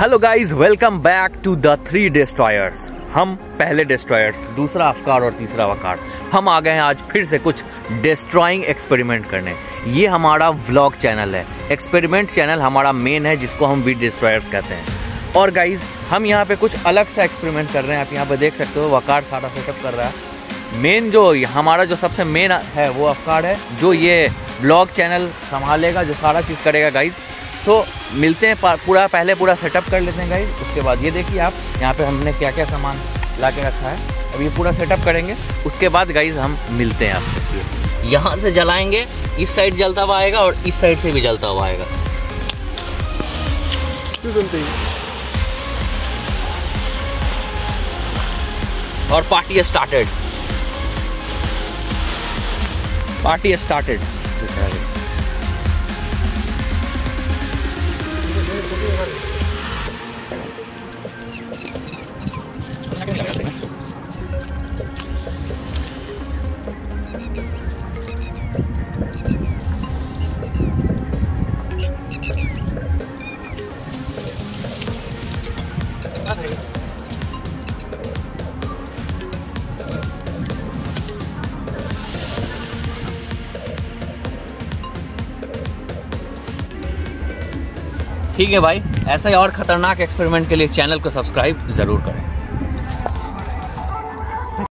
Hello guys welcome back to the three destroyers हम पहले destroyers दूसरा अफकार और तीसरा वकार हम आ गए हैं आज फिर से कुछ डिस्ट्रॉइंग एक्सपेरिमेंट करने। ये हमारा व्लॉग चैनल है। एक्सपेरिमेंट चैनल हमारा मेन है, जिसको हम वी डिस्ट्रॉयर्स कहते हैं। और गाइज़ हम यहाँ पे कुछ अलग सा एक्सपेरिमेंट कर रहे हैं। आप यहाँ पे देख सकते हो, वकार सारा सेटअप कर रहा है। मेन जो, हमारा जो सबसे मेन है, वो अफकार है, जो ये ब्लॉग चैनल संभालेगा, जो सारा चीज़ करेगा गाइज़ तो मिलते हैं पूरा पहले पूरा सेटअप कर लेते हैं गाइज़ उसके बाद ये देखिए आप यहाँ पे हमने क्या क्या सामान ला के रखा है। अब ये पूरा सेटअप करेंगे उसके बाद गाइज़ हम मिलते हैं आपसे यहाँ से जलाएँगे इस साइड जलता हुआ आएगा और इस साइड से भी जलता हुआ आएगा। और पार्टी स्टार्टेड पार्टी स्टार्टेड ठीक है भाई, ऐसा ही और ख़तरनाक एक्सपेरिमेंट के लिए चैनल को सब्सक्राइब ज़रूर करें।